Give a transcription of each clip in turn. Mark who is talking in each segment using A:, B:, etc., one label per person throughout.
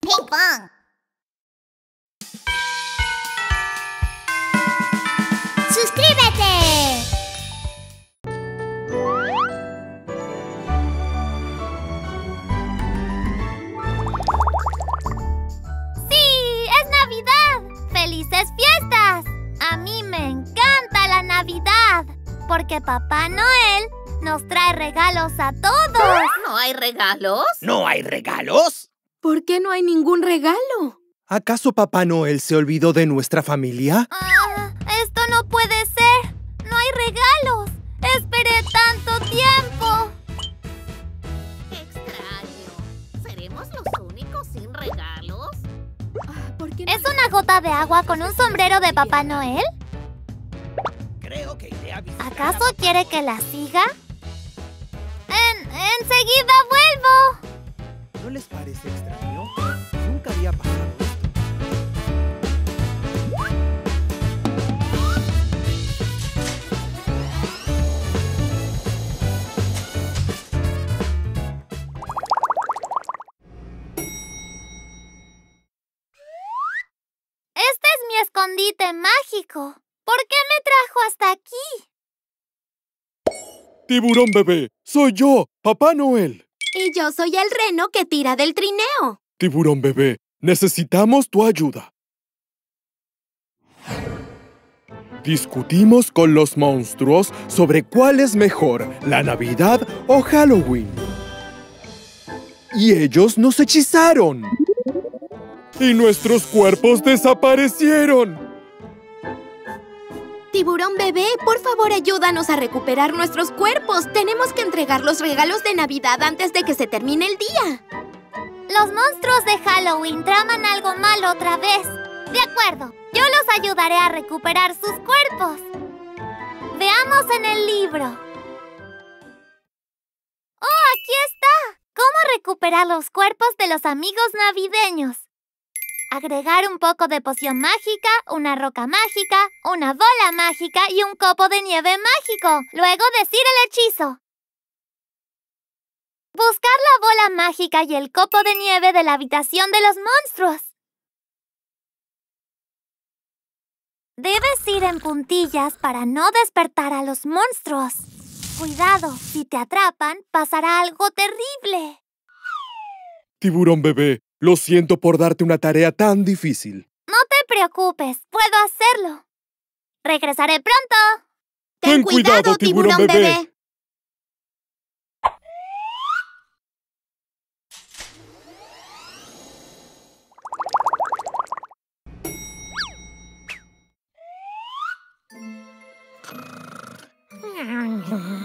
A: Ping pong. ¡Suscríbete!
B: ¡Sí! ¡Es Navidad! ¡Felices fiestas! A mí me encanta la Navidad, porque Papá Noel nos trae regalos a todos.
C: ¿No hay regalos?
D: ¿No hay regalos?
E: ¿Por qué no hay ningún regalo?
F: ¿Acaso Papá Noel se olvidó de nuestra familia?
B: Ah, esto no puede ser. No hay regalos. Esperé tanto tiempo.
C: Extraño. ¿Seremos los únicos sin regalos?
E: Ah, ¿Por qué no
B: ¿Es una gota de agua con un sombrero de Papá Noel?
F: Creo que iré a visitar
B: ¿Acaso quiere que la siga? En, enseguida vuelvo.
F: ¿No les parece extraño? Nunca había pasado esto.
B: Este es mi escondite mágico. ¿Por qué me trajo hasta aquí?
F: Tiburón bebé, soy yo, Papá Noel.
E: Y yo soy el reno que tira del trineo.
F: Tiburón bebé, necesitamos tu ayuda. Discutimos con los monstruos sobre cuál es mejor, la Navidad o Halloween. Y ellos nos hechizaron. Y nuestros cuerpos desaparecieron.
E: Tiburón bebé, por favor ayúdanos a recuperar nuestros cuerpos. Tenemos que entregar los regalos de Navidad antes de que se termine el día.
B: Los monstruos de Halloween traman algo malo otra vez. De acuerdo, yo los ayudaré a recuperar sus cuerpos. Veamos en el libro. ¡Oh, aquí está! ¿Cómo recuperar los cuerpos de los amigos navideños? Agregar un poco de poción mágica, una roca mágica, una bola mágica y un copo de nieve mágico. Luego decir el hechizo. Buscar la bola mágica y el copo de nieve de la habitación de los monstruos. Debes ir en puntillas para no despertar a los monstruos. Cuidado, si te atrapan, pasará algo terrible.
F: Tiburón bebé, lo siento por darte una tarea tan difícil.
B: No te preocupes, puedo hacerlo. Regresaré pronto.
F: Ten cuidado, tiburón bebé.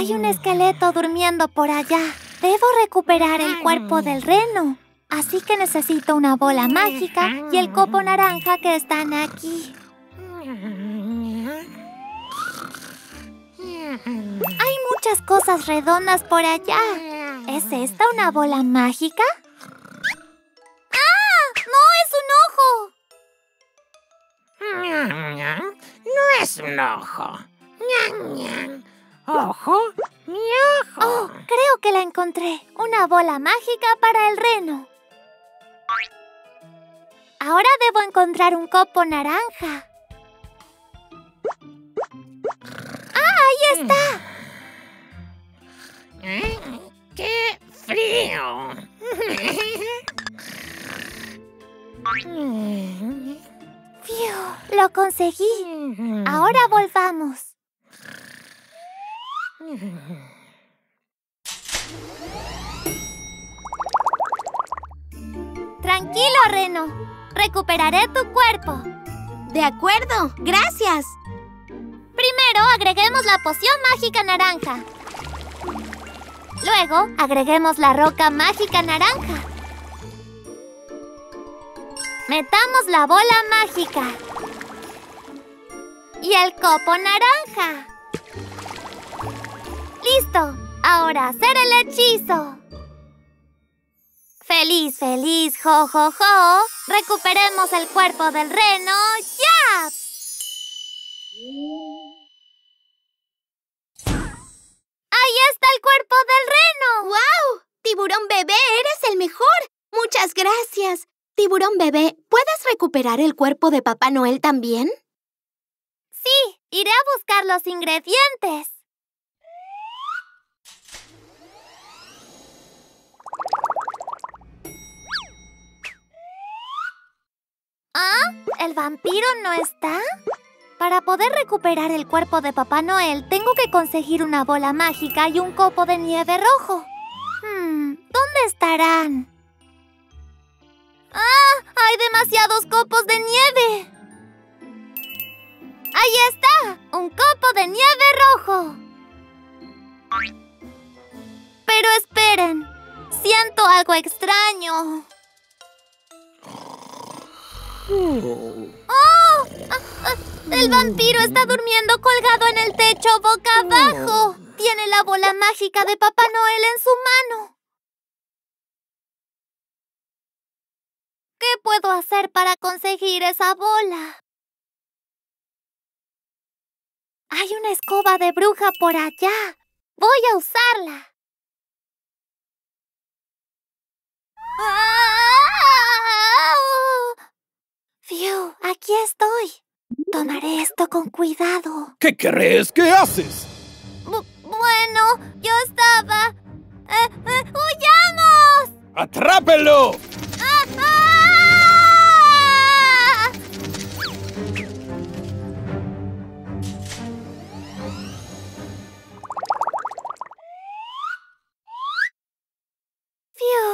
B: Hay un esqueleto durmiendo por allá. Debo recuperar el cuerpo del reno. Así que necesito una bola mágica y el copo naranja que están aquí. Hay muchas cosas redondas por allá. ¿Es esta una bola mágica? ¡Ah! ¡No es un ojo!
D: No es un ojo. Ñan, ñan. ¿Ojo? ¡Mi ojo!
B: Oh, creo que la encontré. Una bola mágica para el reno. Ahora debo encontrar un copo naranja. ¡Ah, ahí está!
D: ¿Eh? ¡Qué frío!
B: ¡Fiu! Lo conseguí. Ahora volvamos. Tranquilo, Reno. Recuperaré tu cuerpo.
E: De acuerdo, gracias.
B: Primero agreguemos la poción mágica naranja. Luego agreguemos la roca mágica naranja. Metamos la bola mágica. Y el copo naranja. ¡Listo! Ahora hacer el hechizo. Feliz, feliz, jo, jo, jo. Recuperemos el cuerpo del reno. ¡Ya! Ahí está el
E: Tiburón bebé, eres el mejor. Muchas gracias. Tiburón bebé, ¿puedes recuperar el cuerpo de Papá Noel también?
B: Sí, iré a buscar los ingredientes. ¿Ah? ¿El vampiro no está? Para poder recuperar el cuerpo de Papá Noel, tengo que conseguir una bola mágica y un copo de nieve rojo. Hmm, ¿dónde estarán? ¡Ah! ¡Hay demasiados copos de nieve! ¡Ahí está! ¡Un copo de nieve rojo! Pero esperen, siento algo extraño. ¡Oh! Ah, ah, el vampiro está durmiendo colgado en el techo boca abajo. Tiene la bola mágica de Papá Noel en su mano. ¿Qué puedo hacer para conseguir esa bola? Hay una escoba de bruja por allá. Voy a usarla. ¡Fiu! Aquí estoy. Tomaré esto con cuidado.
F: ¿Qué crees que haces?
B: Bu- bueno, yo estaba... ¡Eh, eh, ¡Huyamos!
F: ¡Atrápelo!
B: ¡Ah! ¡Ah! Fiu.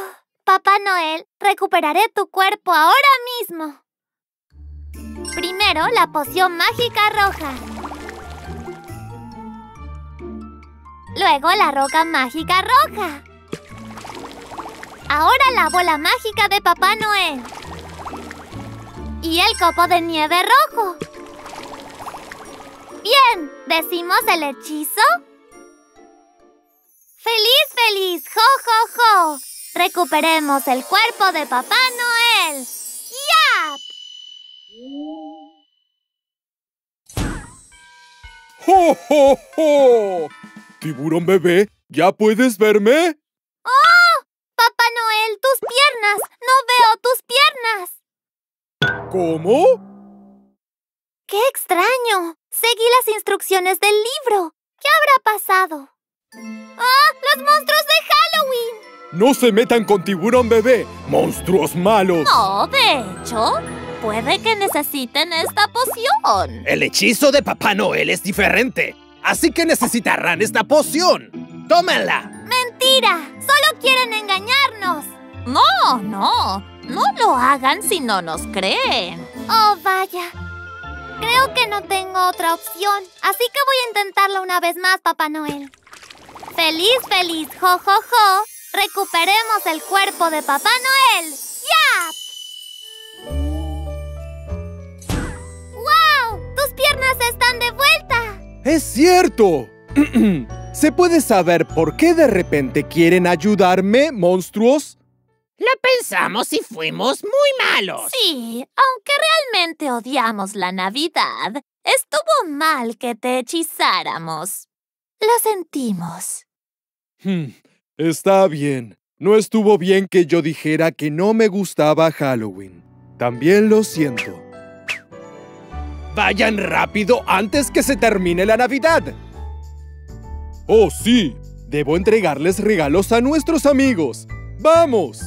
B: Papá Noel, recuperaré tu cuerpo ahora mismo. Primero, la poción mágica roja. Luego, la roca mágica roja. Ahora la bola mágica de Papá Noel. Y el copo de nieve rojo. Bien, ¿decimos el hechizo? ¡Feliz, feliz! ¡Jo, jo, jo! Recuperemos el cuerpo de Papá Noel. ¡Yap!
F: ¡Jo, jo, jo! Tiburón bebé, ¿ya puedes verme?
B: Papá Noel, tus piernas. No veo tus piernas.
F: ¿Cómo?
B: ¡Qué extraño! Seguí las instrucciones del libro. ¿Qué habrá pasado? ¡Ah! ¡Los monstruos de Halloween!
F: No se metan con tiburón bebé, monstruos malos.
C: No, de hecho, puede que necesiten esta poción.
D: El hechizo de Papá Noel es diferente, así que necesitarán esta poción. ¡Tómenla!
B: ¡Mentira! ¡Solo quieren engañarnos!
C: No, no, no lo hagan si no nos creen.
B: Oh, vaya. Creo que no tengo otra opción, así que voy a intentarlo una vez más, Papá Noel. ¡Feliz, feliz! ¡Jo, jo, jo! ¡Recuperemos el cuerpo de Papá Noel! ¡Ya! ¡Tus piernas están de vuelta!
F: ¡Es cierto! ¿Se puede saber por qué de repente quieren ayudarme, monstruos?
D: Lo pensamos y fuimos muy malos.
C: Sí, aunque realmente odiamos la Navidad, estuvo mal que te hechizáramos. Lo sentimos.
F: Hmm, está bien. No estuvo bien que yo dijera que no me gustaba Halloween. También lo siento. Vayan rápido antes que se termine la Navidad. Oh, sí. Debo entregarles regalos a nuestros amigos. ¡Vamos!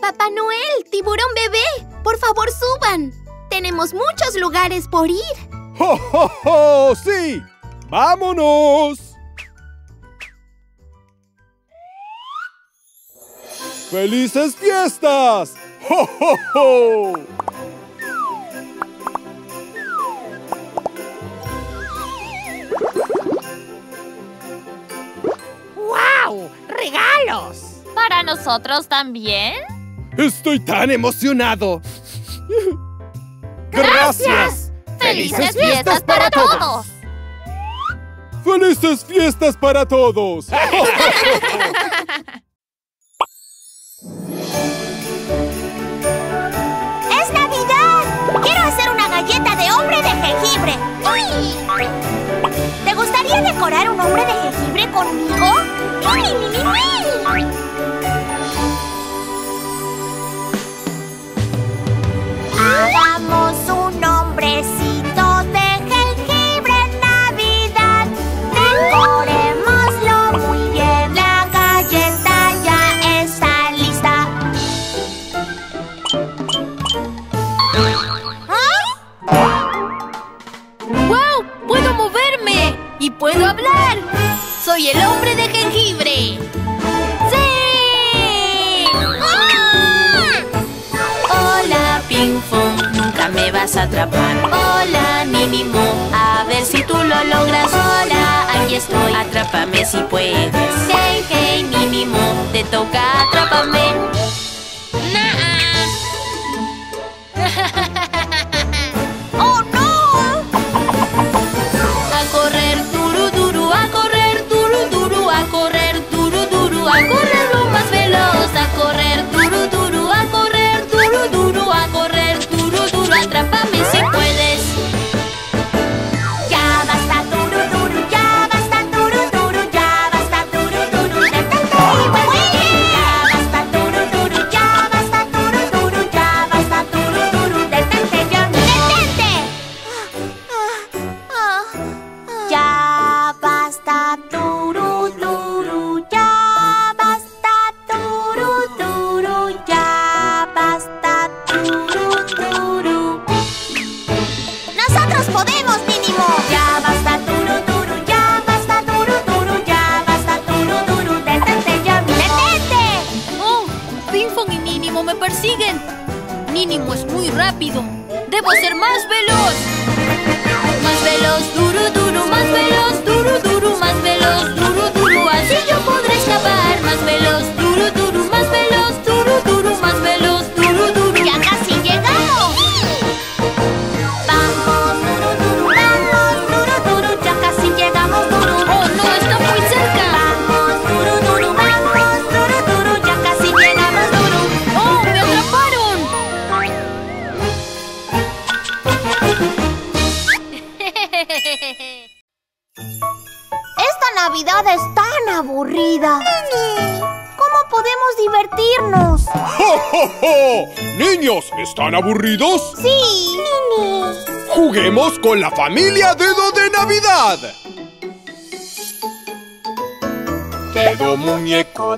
E: Papá Noel, tiburón bebé, por favor suban. Tenemos muchos lugares por ir.
F: ¡Jo, jo, jo! ¡Sí! ¡Vámonos! ¡Felices fiestas! ¡Jo, jo, jo!
D: ¡Wow! ¡Regalos!
C: ¿Para nosotros también?
F: ¡Estoy tan emocionado! ¡Gracias!
C: ¡Felices fiestas para todos!
F: ¡Felices fiestas para todos!
B: ¡Es Navidad! ¡Quiero hacer una galleta de hombre de jengibre! ¿Te gustaría decorar un hombre de jengibre conmigo? ¡Uy, uy! Hagamos un hombrecito de jengibre en Navidad. Decorémoslo muy bien. La galleta ya está lista. ¿Ah?
G: ¡Wow! ¡Puedo moverme! ¡Y puedo hablar! ¡Soy el hombre de atrapar. Hola Mínimo, a ver si tú lo logras. Hola, aquí estoy, atrápame si puedes.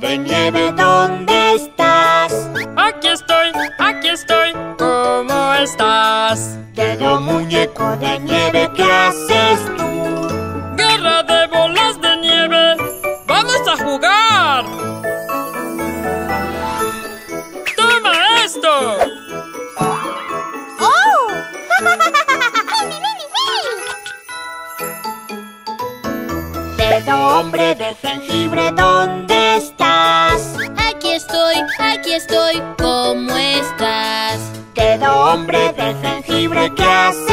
H: de nieve, ¿dónde estás?
D: Aquí estoy, aquí estoy, ¿cómo estás?
H: Dedo muñeco de nieve, ¿qué haces tú?
D: Guerra de bolas de nieve, ¡vamos a jugar! ¡Toma esto!
B: ¡Oh! Dedo hombre de jengibre,
G: aquí estoy, ¿cómo estás?
B: Quedo hombre de jengibre, ¿qué haces?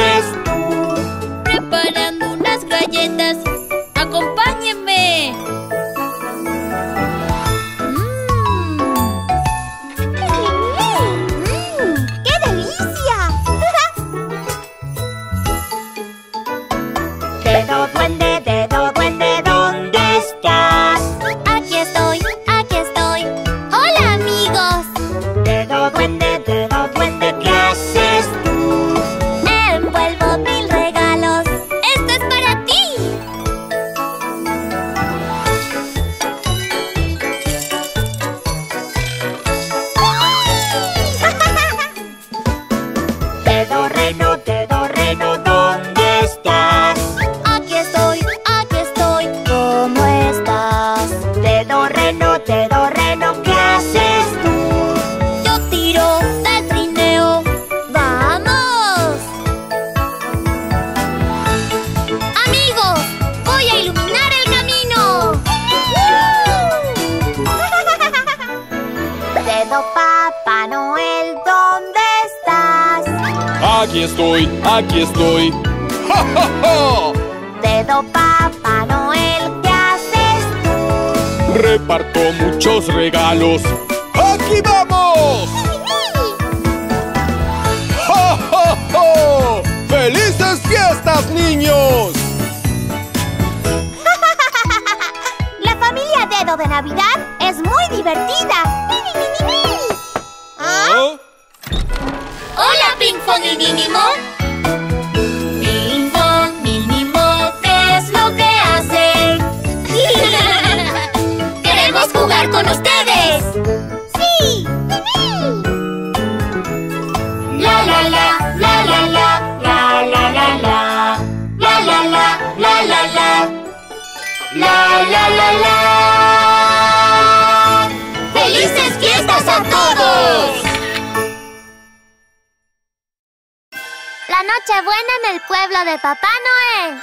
I: El
B: pueblo de Papá Noel.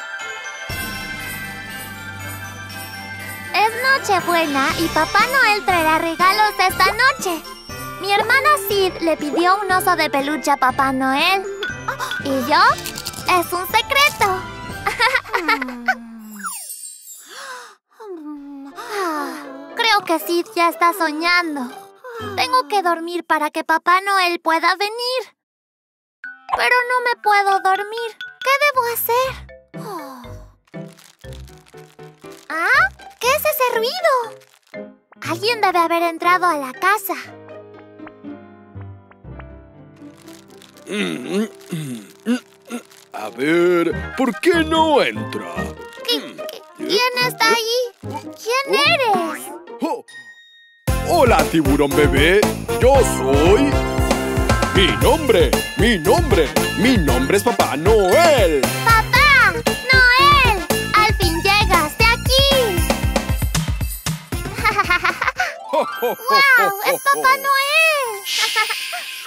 B: Es Nochebuena y Papá Noel traerá regalos esta noche. Mi hermana Sid le pidió un oso de peluche a Papá Noel. ¿Y yo? Es un secreto. Ah, Creo que Sid ya está soñando. Tengo que dormir para que Papá Noel pueda venir. Pero no me puedo dormir. ¿Qué debo hacer? ¿Ah? ¿Qué es ese ruido? Alguien debe haber entrado a la casa.
F: A ver, ¿por qué no entra?
B: ¿Qui- qui- ¿Quién está allí? ¿Quién eres?
F: Oh. Hola, tiburón bebé. Yo soy... Mi nombre, mi nombre, mi nombre es Papá Noel.
B: ¡Papá! ¡Noel! ¡Al fin llegaste aquí! ¡Wow! ¡Es Papá Noel!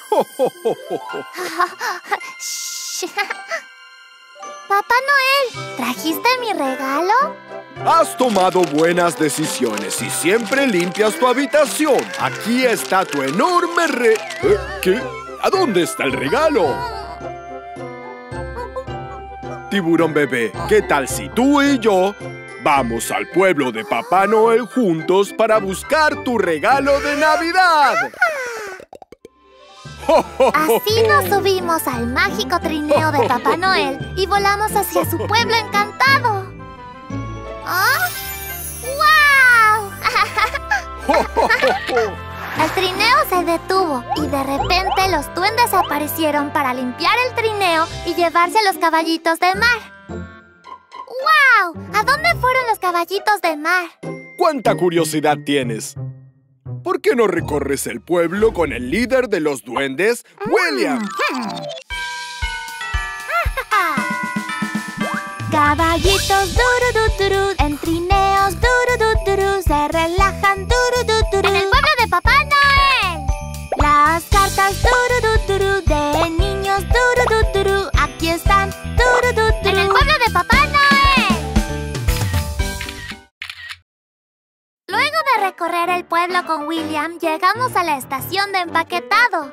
B: Papá Noel, ¿trajiste mi regalo?
F: Has tomado buenas decisiones y siempre limpias tu habitación. Aquí está tu enorme re... ¿Eh? ¿Qué? ¿A dónde está el regalo? Tiburón bebé, ¿qué tal si tú y yo vamos al pueblo de Papá Noel juntos para buscar tu regalo de Navidad?
B: Así nos subimos al mágico trineo de Papá Noel y volamos hacia su pueblo encantado. ¿Ah? ¡Wow! El trineo se detuvo y de repente los duendes aparecieron para limpiar el trineo y llevarse los caballitos de mar. ¡Wow! ¿A dónde fueron los caballitos de mar?
F: ¿Cuánta curiosidad tienes? ¿Por qué no recorres el pueblo con el líder de los duendes, William?
C: Caballitos duru du duru, en trineos duru du duru, se relajan duru du duru.
B: De recorrer el pueblo con William, llegamos a la estación de empaquetado,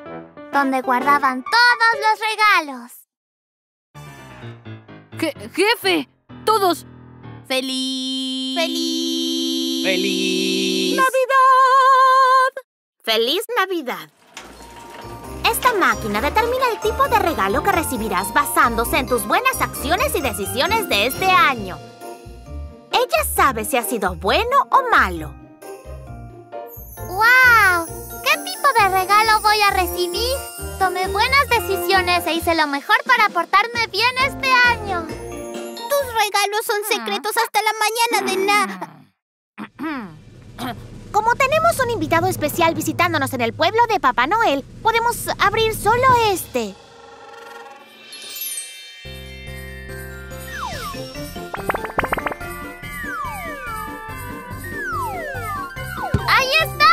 B: donde guardaban todos los regalos.
G: Je- jefe, todos. ¡Feliz! ¡Feliz!
J: ¡Feliz!
C: ¡Feliz Navidad! Esta máquina determina el tipo de regalo que recibirás basándose en tus buenas acciones y decisiones de este año. Ella sabe si ha sido bueno o malo.
B: ¡Wow! ¿Qué tipo de regalo voy a recibir? Tomé buenas decisiones e hice lo mejor para portarme bien este año.
C: Tus regalos son secretos hasta la mañana de na... Como tenemos un invitado especial visitándonos en el pueblo de Papá Noel, podemos abrir solo este.
B: ¡Ahí está!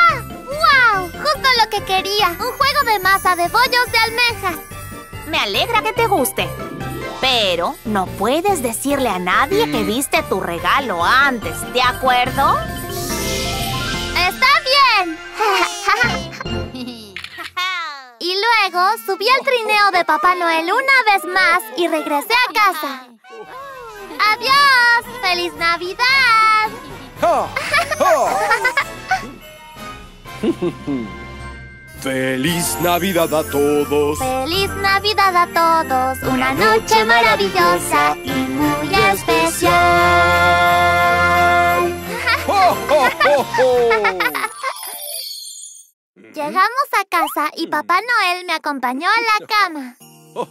B: ¡Wow! Justo lo que quería. Un juego de masa de bollos de almejas.
C: Me alegra que te guste. Pero no puedes decirle a nadie que viste tu regalo antes, ¿de acuerdo?
B: ¡Está bien! y luego subí al trineo de Papá Noel una vez más y regresé a casa. ¡Adiós! ¡Feliz Navidad!
F: ¡Feliz Navidad a todos!
B: ¡Feliz Navidad a todos! Una noche maravillosa y muy especial.
F: ¡Ho, ho, ho, ho!
B: Llegamos a casa y Papá Noel me acompañó a la cama.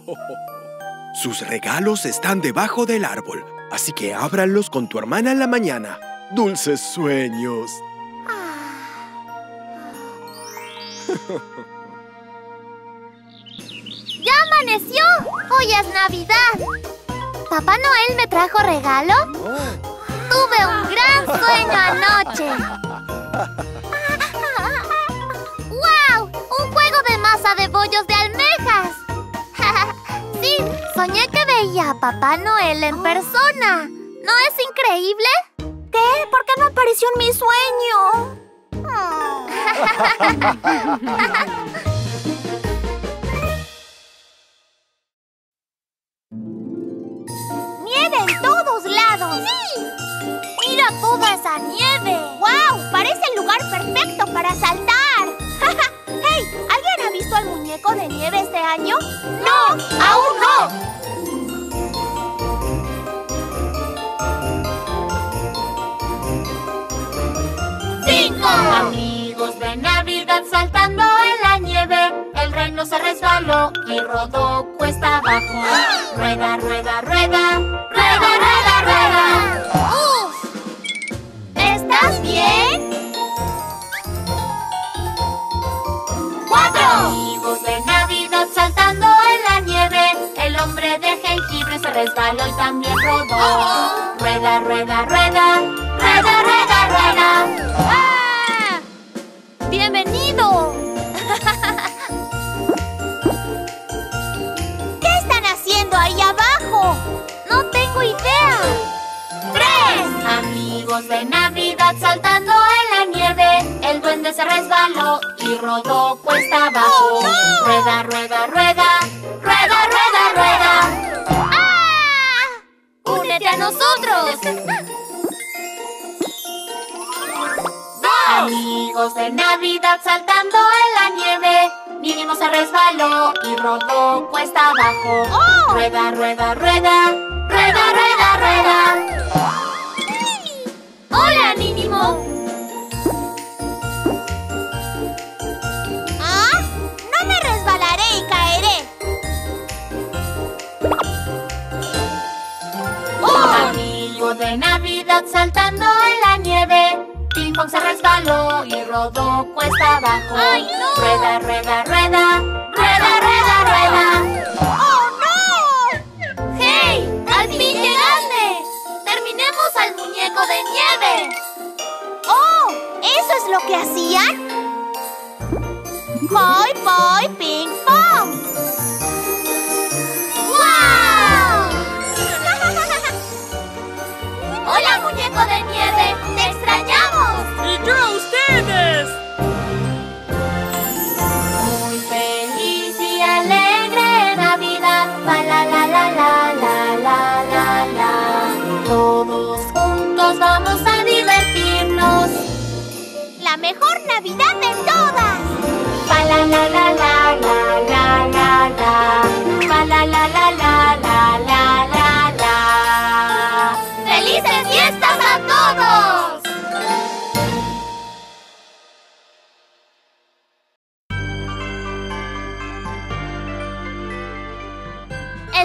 F: Sus regalos están debajo del árbol, así que ábranlos con tu hermana en la mañana. Dulces sueños.
B: ¡Ya amaneció! ¡Hoy es Navidad! ¿Papá Noel me trajo regalo? Tuve un gran sueño anoche. ¡Wow! ¡Un juego de masa de bollos de almejas! sí, soñé que veía a Papá Noel en persona. ¿No es increíble? ¿Qué? ¿Por qué no apareció en mi sueño? ¡Nieve en todos lados! ¡Sí! ¡Mira toda esa nieve! ¡Wow! Parece el lugar perfecto para saltar. ¡Hey! ¿Alguien ha visto al muñeco de nieve este año? ¡No! ¡Aún no!
K: Cinco amigos de Navidad saltando en la nieve. El reno se resbaló y rodó cuesta abajo. Rueda, rueda, rueda, rueda, rueda, rueda.
B: ¡Uf! ¿Estás bien?
K: Cuatro amigos de Navidad saltando en la nieve. El hombre de jengibre se resbaló y también rodó. Rueda, rueda, rueda, rueda,
B: ¡Bienvenido! ¿Qué están haciendo ahí abajo? No tengo idea.
K: Tres amigos de Navidad saltando en la nieve. El duende se resbaló y rodó cuesta abajo. Rueda, rueda, rueda, rueda, rueda, rueda.
B: ¡Ah! ¡Únete a nosotros!
K: Amigos de Navidad saltando en la nieve. Mínimo se resbaló y rodó cuesta abajo.
B: ¡Oh!
K: Rueda, rueda, rueda, rueda, rueda, rueda.
B: ¡Hola, Mínimo! ¿Ah? No me resbalaré y caeré.
K: Un amigo de Navidad saltando en la nieve. Ping pong se resbaló y rodó cuesta abajo.
B: ¡Ay, no!
K: Rueda, rueda, rueda, rueda, rueda, rueda.
B: ¡Oh, no! ¡Hey! ¡Al fin llegaste! ¡Terminemos al muñeco de nieve! ¡Oh! ¿Eso es lo que hacían? ¡Poi, poi, ping, pong! Drew, steer this!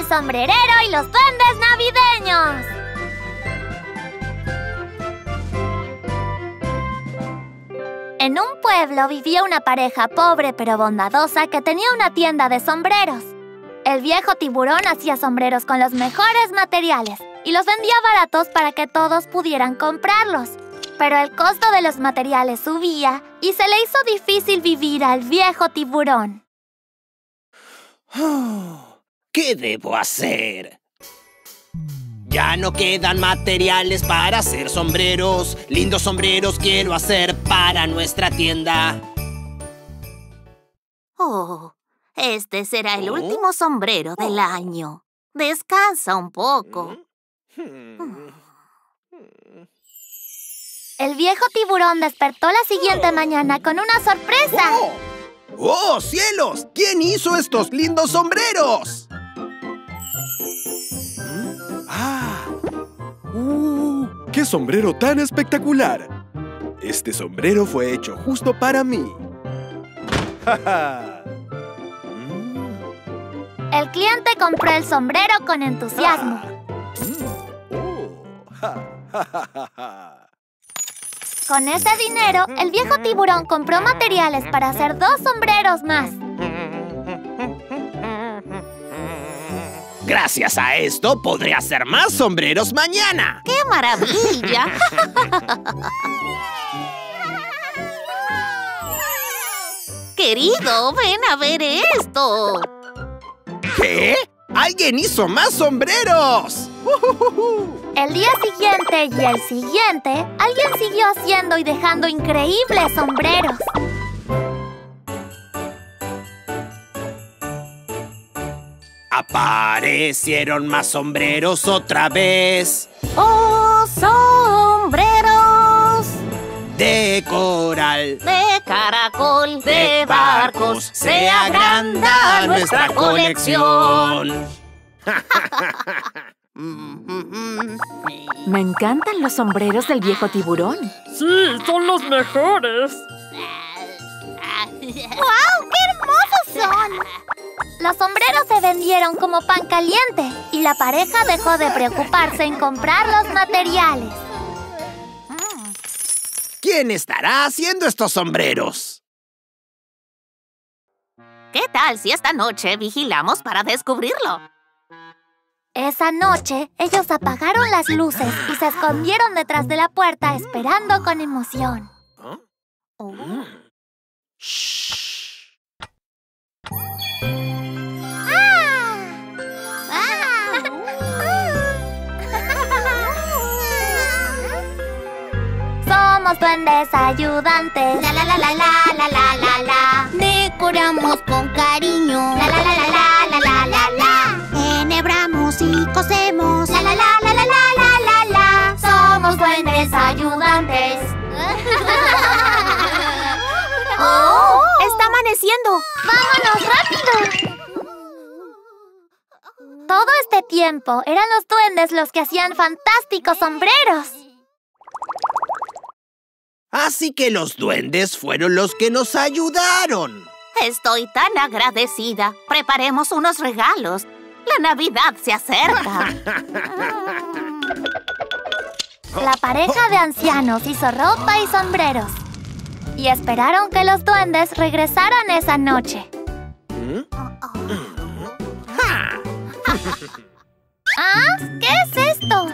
B: El sombrerero y los duendes navideños. En un pueblo vivía una pareja pobre pero bondadosa que tenía una tienda de sombreros. El viejo tiburón hacía sombreros con los mejores materiales y los vendía baratos para que todos pudieran comprarlos. Pero el costo de los materiales subía y se le hizo difícil vivir al viejo tiburón.
J: ¿Qué debo hacer? Ya no quedan materiales para hacer sombreros. Lindos sombreros quiero hacer para nuestra tienda.
C: Oh, este será el
J: ¿Oh?
C: último sombrero del año. Descansa un poco.
B: El viejo tiburón despertó la siguiente mañana con una sorpresa.
J: Oh, ¡Oh, cielos! ¿Quién hizo estos lindos sombreros?
F: ¡Ah! ¡Uh! ¡Qué sombrero tan espectacular! Este sombrero fue hecho justo para mí. ¡Ja, ja!
B: El cliente compró el sombrero con entusiasmo.
F: mm, oh, ja, ja, ja, ja, ja.
B: Con ese dinero, el viejo tiburón compró materiales para hacer dos sombreros más.
J: Gracias a esto podré hacer más sombreros mañana.
C: ¡Qué maravilla! Querido, ven a ver esto.
J: ¿Qué? ¡Alguien hizo más sombreros!
B: El día siguiente y el siguiente, alguien siguió haciendo y dejando increíbles sombreros.
J: Aparecieron más sombreros otra vez.
C: ¡Oh, sombreros!
J: De coral.
C: De caracol, de barcos, se agranda nuestra colección.
L: Me encantan los sombreros del viejo tiburón.
E: Sí, son los mejores.
B: ¡Wow! Los sombreros se vendieron como pan caliente y la pareja dejó de preocuparse en comprar los materiales.
J: ¿Quién estará haciendo estos sombreros?
C: ¿Qué tal si esta noche vigilamos para descubrirlo?
B: Esa noche, ellos apagaron las luces y se escondieron detrás de la puerta esperando con emoción. Somos duendes ayudantes. La la la la la la la la la.
A: Decoramos con cariño.
B: La la la la la la la la la.
A: Enhebramos y cosemos.
B: La la la la la la la la la. Somos duendes ayudantes. ¡Oh!
C: ¡Está amaneciendo!
B: ¡Vámonos rápido! Todo este tiempo eran los duendes los que hacían fantásticos sombreros.
J: Así que los duendes fueron los que nos ayudaron.
C: Estoy tan agradecida. Preparemos unos regalos. La Navidad se acerca.
B: La pareja de ancianos hizo ropa y sombreros. Y esperaron que los duendes regresaran esa noche. ¿Ah? ¿Qué es esto?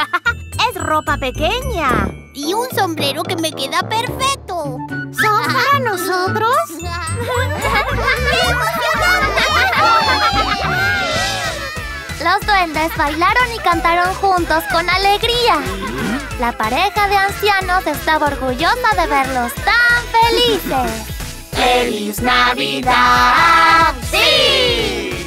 C: es ropa pequeña.
A: Y un sombrero que me queda perfecto.
B: ¿Son para nosotros? Los duendes bailaron y cantaron juntos con alegría. La pareja de ancianos estaba orgullosa de verlos tan felices. ¡Feliz Navidad! ¡Sí!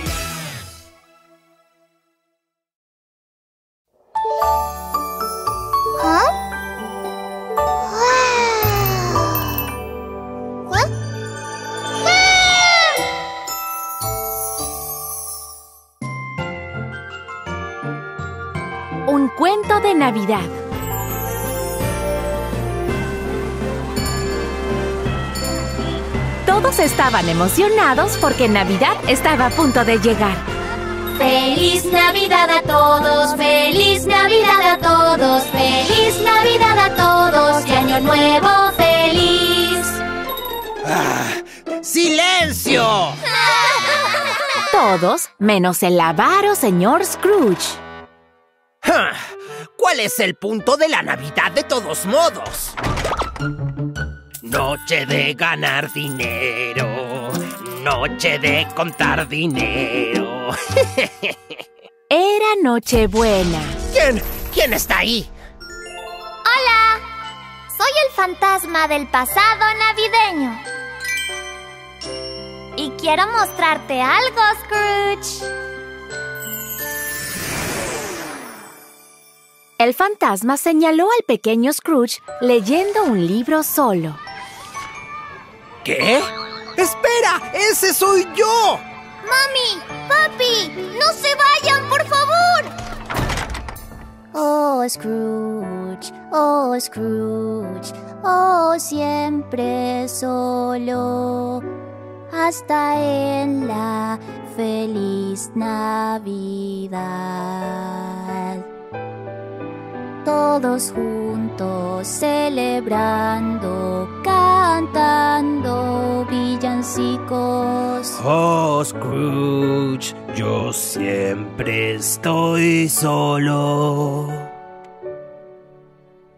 L: Todos estaban emocionados porque Navidad estaba a punto de llegar.
B: ¡Feliz Navidad a todos! ¡Feliz Navidad a todos! ¡Feliz Navidad a todos! ¡Y Año Nuevo feliz!
J: ¡Ah! ¡Silencio!
L: Todos menos el avaro señor Scrooge.
J: Ja, ¿Cuál es el punto de la Navidad de todos modos? Noche de ganar dinero, noche de contar dinero.
L: Era Nochebuena.
J: ¿Quién? ¿Quién está ahí?
B: ¡Hola! Soy el fantasma del pasado navideño. Y quiero mostrarte algo, Scrooge.
L: El fantasma señaló al pequeño Scrooge leyendo un libro solo.
J: ¿Qué? ¡Espera! ¡Ese soy yo!
M: ¡Mami! ¡Papi! ¡No se vayan, por favor!
B: Oh Scrooge, oh Scrooge, oh siempre solo, hasta en la feliz Navidad. Todos juntos celebrando, cantando villancicos.
J: Oh, Scrooge, yo siempre estoy solo.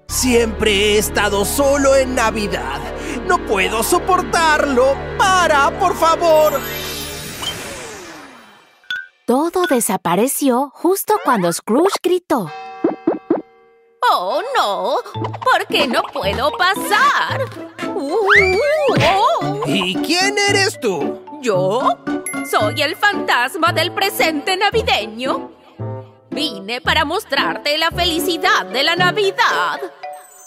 J: Siempre he estado solo en Navidad. No puedo soportarlo. Para, por favor.
L: Todo desapareció justo cuando Scrooge gritó.
N: ¡Oh, no! ¿Por qué no puedo pasar? Uh, oh.
J: ¿Y quién eres tú?
N: ¿Yo? Soy el fantasma del presente navideño. Vine para mostrarte la felicidad de la Navidad.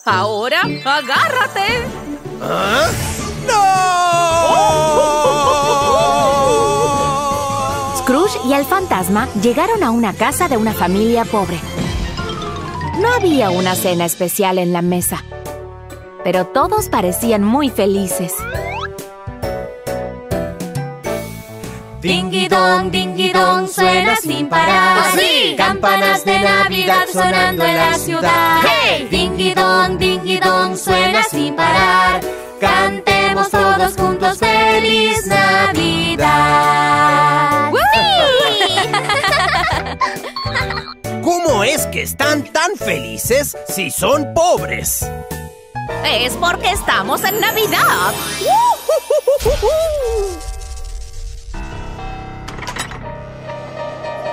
N: Ahora, agárrate.
J: ¿Ah? ¡No!
L: Scrooge y el fantasma llegaron a una casa de una familia pobre. No había una cena especial en la mesa, pero todos parecían muy felices.
B: Ding dong, ding dong, suena sin parar.
N: ¡Así!
B: Campanas de Navidad sonando en la ciudad.
N: ¡Hey!
B: Ding dong, ding dong, suena sin parar. Cantemos todos juntos feliz Navidad.
J: ¿Cómo es que están tan felices si son pobres?
N: Es porque estamos en Navidad.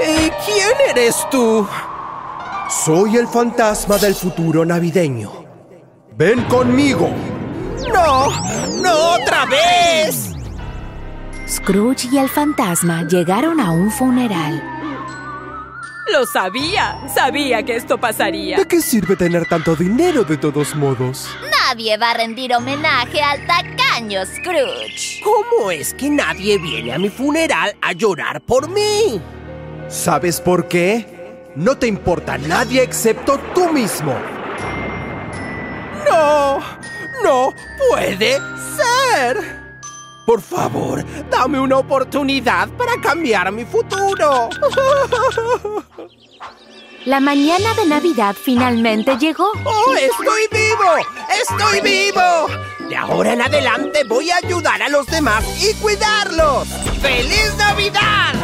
J: ¿Y quién eres tú?
O: Soy el fantasma del futuro navideño. Ven conmigo.
J: ¡No! ¡No otra vez!
L: Scrooge y el fantasma llegaron a un funeral.
D: Lo sabía. Sabía que esto pasaría.
O: ¿De qué sirve tener tanto dinero de todos modos?
M: Nadie va a rendir homenaje al tacaño Scrooge.
J: ¿Cómo es que nadie viene a mi funeral a llorar por mí?
O: ¿Sabes por qué? No te importa nadie excepto tú mismo.
J: ¡No! ¡No puede ser! Por favor, dame una oportunidad para cambiar mi futuro.
L: La mañana de Navidad finalmente llegó.
J: ¡Oh, estoy vivo! ¡Estoy vivo! De ahora en adelante voy a ayudar a los demás y cuidarlos. ¡Feliz Navidad!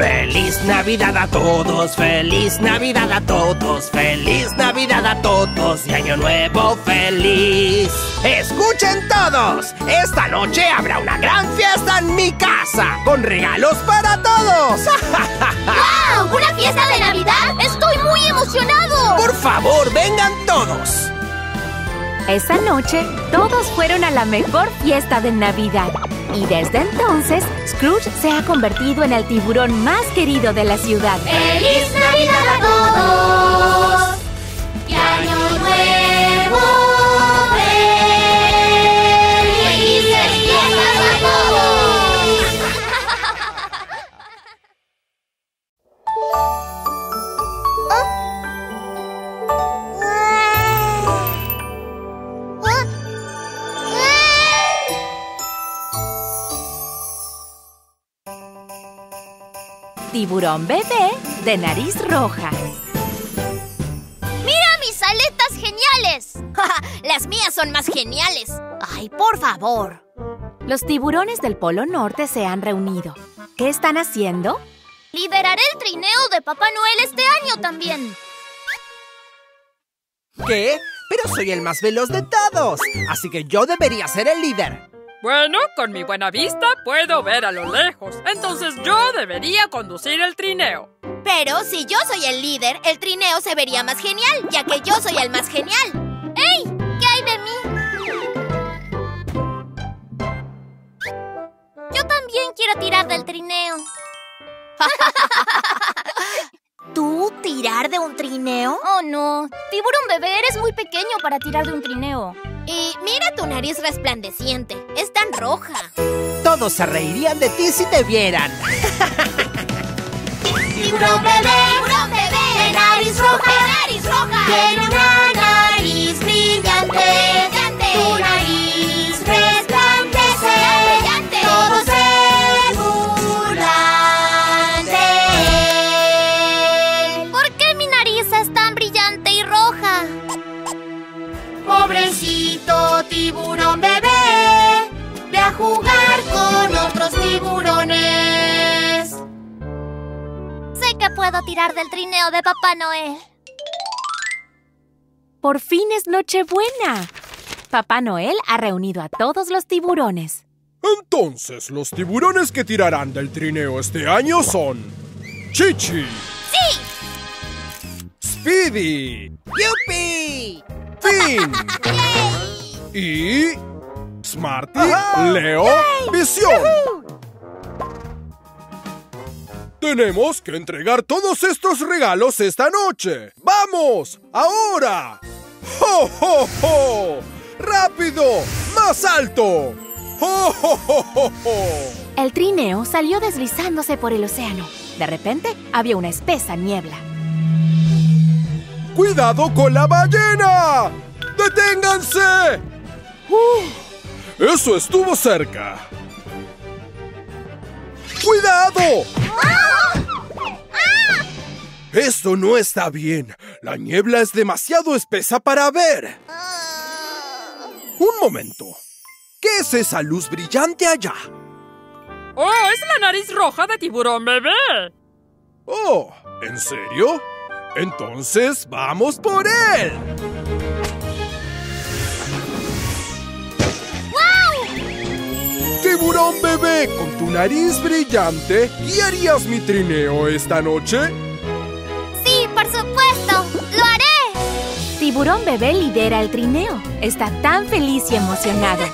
J: ¡Feliz Navidad a todos! ¡Feliz Navidad a todos! ¡Feliz Navidad a todos! ¡Y Año Nuevo feliz! ¡Escuchen todos! Esta noche habrá una gran fiesta en mi casa con regalos para todos.
M: ¡Wow! ¿Una fiesta de Navidad? ¡Estoy muy emocionado!
J: Por favor, vengan todos.
L: Esa noche, todos fueron a la mejor fiesta de Navidad. Y desde entonces, Scrooge se ha convertido en el tiburón más querido de la ciudad.
B: ¡Feliz Navidad a todos!
L: Tiburón bebé de nariz roja.
M: ¡Mira mis aletas geniales! Las mías son más geniales. ¡Ay, por favor!
L: Los tiburones del Polo Norte se han reunido. ¿Qué están haciendo?
M: Lideraré el trineo de Papá Noel este año también.
J: ¿Qué? Pero soy el más veloz de todos, así que yo debería ser el líder.
D: Bueno, con mi buena vista puedo ver a lo lejos. Entonces yo debería conducir el trineo.
M: Pero si yo soy el líder, el trineo se vería más genial, ya que yo soy el más genial. ¡Ey! ¿Qué hay de mí? Yo también quiero tirar del trineo.
B: ¿Tú tirar de un trineo?
M: Oh, no. Tiburón bebé, eres muy pequeño para tirar de un trineo. Y mira tu nariz resplandeciente. Es tan roja.
J: Todos se reirían de ti si te vieran.
A: Tiburón bebé, tiburón bebé, de nariz roja, de nariz roja, tiene una nariz brillante, brillante, tu nariz
B: puedo tirar del trineo de Papá Noel.
L: Por fin es Nochebuena. Papá Noel ha reunido a todos los tiburones.
F: Entonces, los tiburones que tirarán del trineo este año son... Chichi.
B: ¡Sí!
F: Speedy.
J: ¡Yupi!
F: Finn. y... Smarty, Leo, Visión. Tenemos que entregar todos estos regalos esta noche. ¡Vamos! ¡Ahora! ¡Ho, ho, ho! ¡Rápido! ¡Más alto! ¡Ho, ho, ho, ho, ho!
L: El trineo salió deslizándose por el océano. De repente, había una espesa niebla.
F: ¡Cuidado con la ballena! ¡Deténganse! ¡Uh! eso estuvo cerca. ¡Cuidado! Esto no está bien. La niebla es demasiado espesa para ver. Un momento. ¿Qué es esa luz brillante allá?
C: ¡Oh, es la nariz roja de tiburón bebé!
F: Oh, ¿en serio? Entonces vamos por él. Tiburón bebé, con tu nariz brillante, ¿guiarías mi trineo esta noche?
B: Sí, por supuesto. ¡Lo haré!
L: Tiburón bebé lidera el trineo. Está tan feliz y emocionado.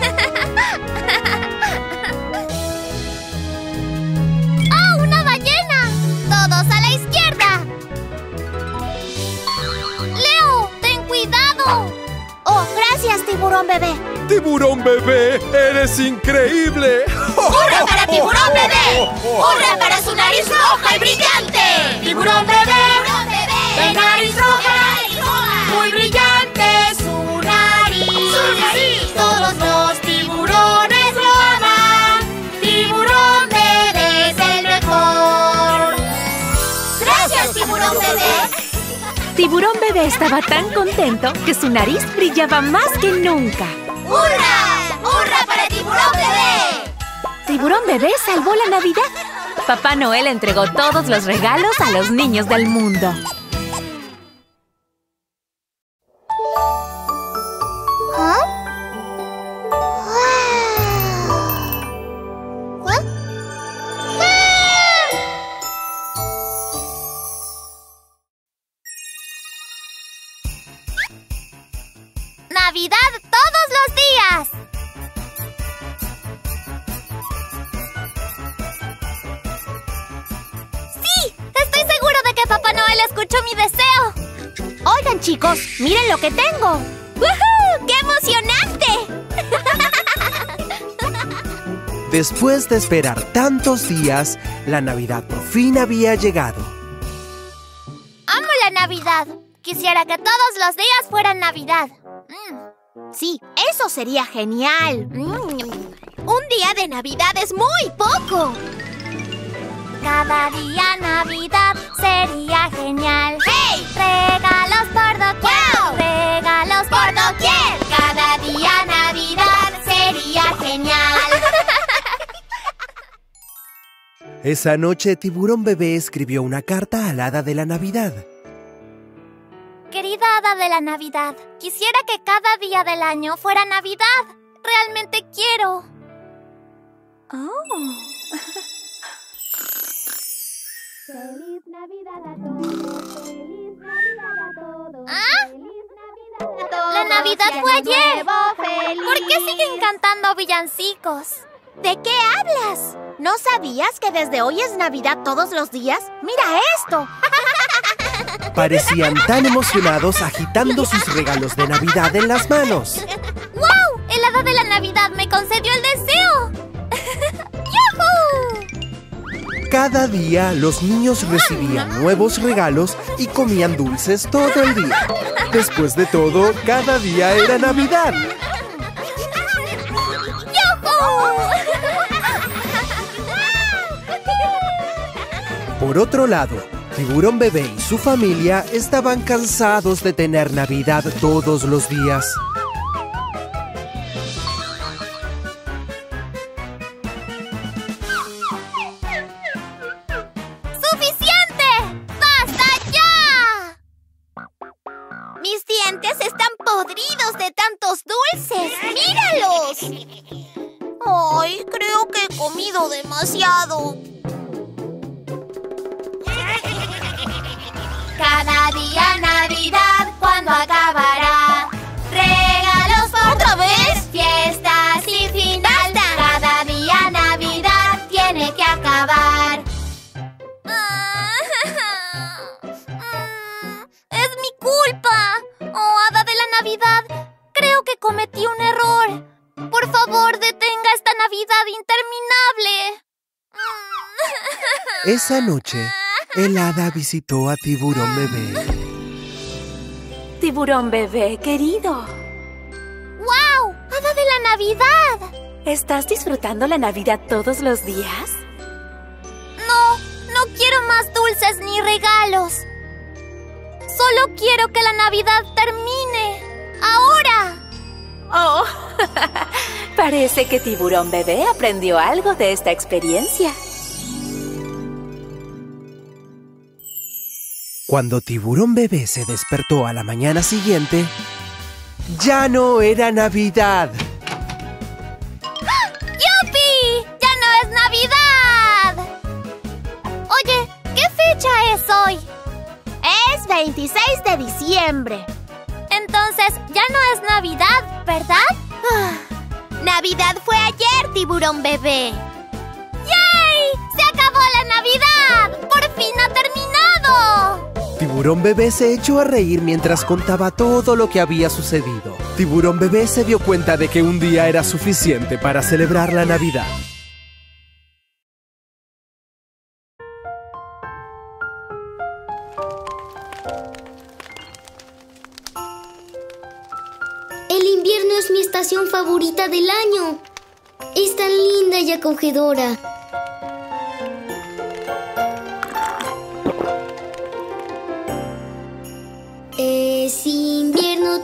B: ¡Oh, una ballena! ¡Todos a la izquierda! ¡Leo, ten cuidado!
A: Oh, gracias tiburón bebé.
F: Tiburón bebé, eres increíble.
A: ¡Hurra para tiburón bebé! ¡Hurra para su nariz roja y brillante! ¡Tiburón bebé! ¡De nariz roja! ¡Muy brillante su nariz! ¡Su nariz! Todos los tiburones lo aman. ¡Tiburón bebé es el mejor! ¡Gracias, tiburón bebé!
L: Tiburón bebé estaba tan contento que su nariz brillaba más que nunca.
A: ¡Hurra! ¡Hurra para tiburón bebé!
L: Tiburón bebé salvó la Navidad. Papá Noel entregó todos los regalos a los niños del mundo.
J: Después de esperar tantos días, la Navidad por fin había llegado.
B: Amo la Navidad. Quisiera que todos los días fueran Navidad. Mm.
A: Sí, eso sería genial. Un día de Navidad es muy poco.
B: Cada día Navidad sería genial.
A: ¡Hey!
B: Regalos por doquier.
A: ¡Wow!
B: Regalos por doquier.
A: Cada día Navidad sería genial.
J: Esa noche, Tiburón Bebé escribió una carta al hada de la Navidad.
B: Querida hada de la Navidad, quisiera que cada día del año fuera Navidad. Realmente quiero. Feliz Navidad a todos. Feliz Navidad a todos. ¿Ah? La Navidad fue ayer. ¿Por qué siguen cantando villancicos?
A: ¿De qué hablas? ¿No sabías que desde hoy es Navidad todos los días? ¡Mira esto!
J: Parecían tan emocionados agitando sus regalos de Navidad en las manos.
B: ¡Wow! El hada de la Navidad me concedió el deseo.
O: Cada día los niños recibían nuevos regalos y comían dulces todo el día. Después de todo, cada día era Navidad. Por otro lado, Tiburón Bebé y su familia estaban cansados de tener Navidad todos los días. Visitó a Tiburón Bebé.
L: Tiburón bebé, querido.
B: ¡Wow! ¡Hada de la Navidad!
L: ¿Estás disfrutando la Navidad todos los días?
B: No, no quiero más dulces ni regalos. Solo quiero que la Navidad termine. ¡Ahora!
L: Oh, parece que Tiburón bebé aprendió algo de esta experiencia.
O: Cuando Tiburón Bebé se despertó a la mañana siguiente, ya no era Navidad.
B: ¡Yupi! ¡Ya no es Navidad! Oye, ¿qué fecha es hoy? Es 26 de diciembre. Entonces, ya no es Navidad, ¿verdad? Navidad fue ayer, tiburón bebé. ¡Yay! ¡Se acabó la Navidad! ¡Por fin ha terminado!
O: Tiburón Bebé se echó a reír mientras contaba todo lo que había sucedido. Tiburón Bebé se dio cuenta de que un día era suficiente para celebrar la Navidad.
P: El invierno es mi estación favorita del año. Es tan linda y acogedora.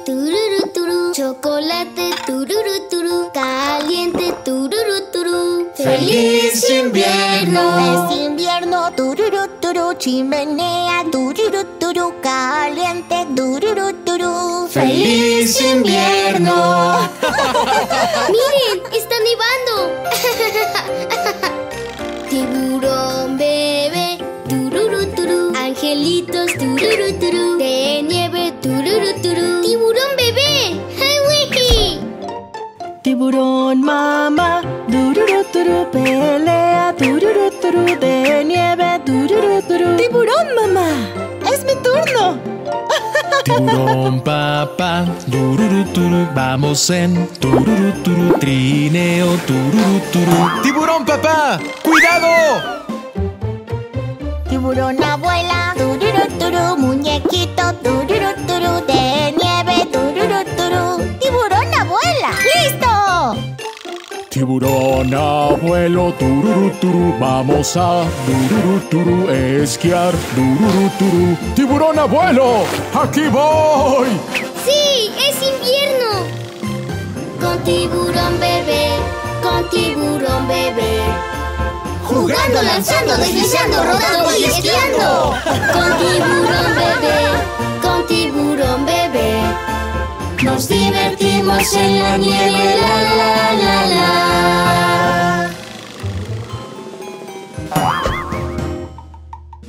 P: Tururu, turu, chocolate, tururu, turu, caliente, tururu, turu.
Q: ¡Feliz invierno!
R: Es invierno, tururu, turu, chimenea, tururu, turu, caliente, tururu, turu.
Q: ¡Feliz invierno!
P: ¡Miren! ¡Está
Q: Mamá, dururu turu, pelea, dururu turu, de nieve, dururu turu. Tiburón mamá, es mi turno.
S: Tiburón papá, tururuturu, vamos en tururuturu, trineo, tururuturu. ¡Tiburón papá! ¡Cuidado!
R: Tiburón abuela, tururu, turu, muñequito, tururu, turu, de nieve, tururu, Tiburón
S: abuelo, tururuturu, vamos a tururuturu, esquiar, tururuturu. ¡Tiburón abuelo! ¡Aquí voy!
P: ¡Sí! ¡Es invierno! Con tiburón bebé, con tiburón bebé. Jugando, lanzando, deslizando, rodando y esquiando. Con tiburón bebé, con tiburón bebé. Nos divertimos en la nieve, la la la la.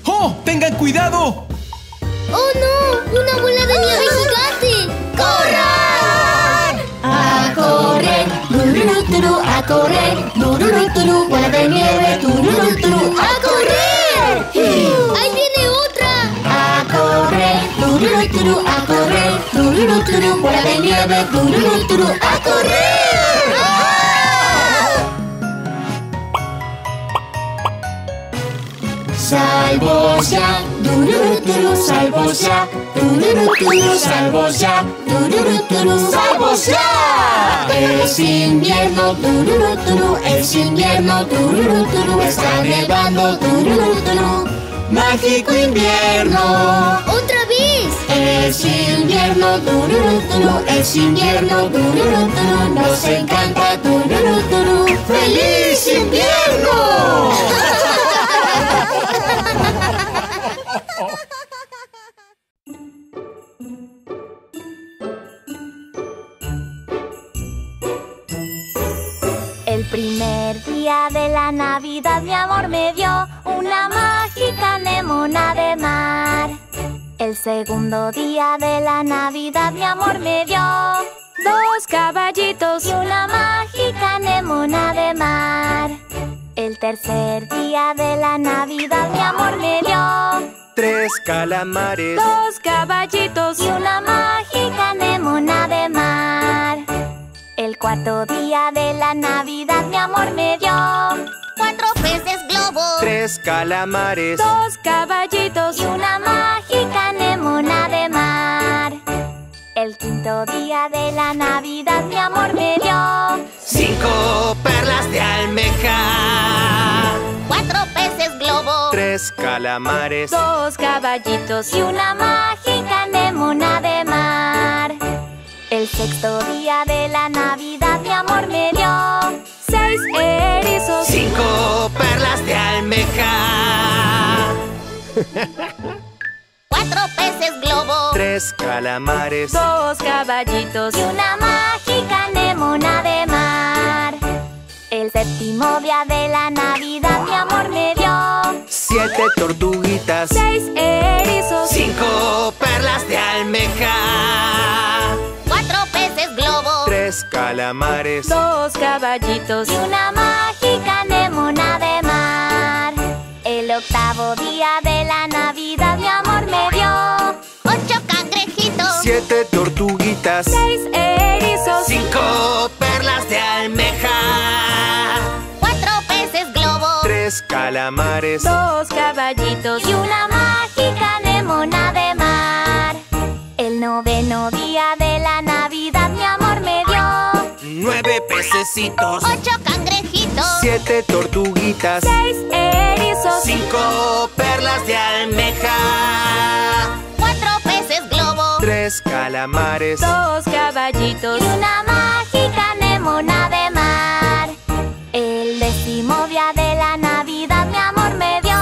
S: ¡Oh! ¡Tengan cuidado!
P: ¡Oh no! ¡Una bola de nieve gigante! ¡Corran!
Q: A correr, dururu turu, a correr, dururu turu, bola de nieve, dururu turu,
P: ¡A correr! ¡Ahí viene otra!
Q: a correr, dururu turu, a correr, dururu turu, bola de nieve, dururu turu, a correr.
H: salvos ya, tururuturu, salvos ya, tururuturu, salvos ya, tururuturu, salvos ya. Es invierno, tururuturu, es invierno, tururuturu, está nevando, tururuturu, mágico invierno.
P: ¡Otra vez!
H: Es invierno, tururuturu, es invierno, tururuturu, nos encanta, tururuturu, ¡Feliz invierno!
B: El primer día de la Navidad mi amor me dio una mágica anémona de mar. El segundo día de la Navidad mi amor me dio dos caballitos y una mágica anémona de mar. El tercer día de la Navidad mi amor me dio
J: Tres calamares.
B: dos caballitos y una mágica anémona de mar. El cuarto día de la Navidad mi amor me dio
A: Cuatro peces globo.
J: Tres calamares.
B: dos caballitos y una mágica El quinto día de la Navidad mi amor me dio
J: Cinco perlas de almeja.
A: Cuatro peces globo.
J: Tres calamares.
B: dos caballitos y una mágica anémona de mar. El sexto día de la Navidad mi amor me dio seis erizos.
J: Cinco perlas de almeja.
A: Cuatro peces globo.
J: Tres calamares.
B: dos caballitos y una mágica anémona de mar. El séptimo día de la Navidad mi amor me dio
J: Siete tortuguitas.
B: seis erizos.
J: Cinco perlas de almeja.
A: Cuatro peces globo.
J: Tres calamares.
B: dos caballitos y una mágica anémona de mar. El octavo día de la Navidad mi amor me dio
A: Ocho cangrejitos.
J: Siete tortuguitas.
B: seis erizos.
J: Cinco perlas de almeja.
A: Cuatro peces globo.
J: Tres calamares.
B: dos caballitos y una mágica anémona de mar. El noveno día de la Navidad mi amor
J: Nueve pececitos.
A: Ocho cangrejitos.
J: Siete tortuguitas.
B: seis erizos.
J: Cinco perlas de almeja.
A: Cuatro peces globo.
J: Tres calamares.
B: dos caballitos y una mágica anémona de mar. El décimo día de la Navidad mi amor me dio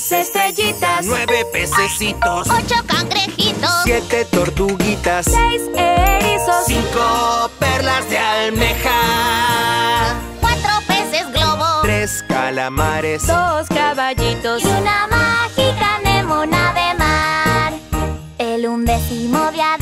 B: diez estrellitas,
J: Nueve pececitos.
A: Ocho cangrejitos.
J: Siete tortuguitas.
B: seis erizos,
J: Cinco perlas de almeja.
A: Cuatro peces globo.
J: Tres calamares.
B: dos caballitos y una mágica anémona de mar. El undécimo día